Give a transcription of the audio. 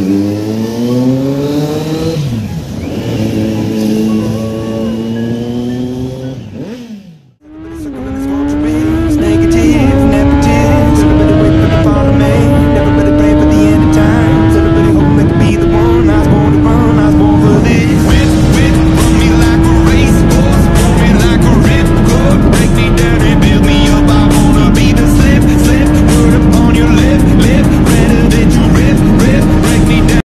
Amém.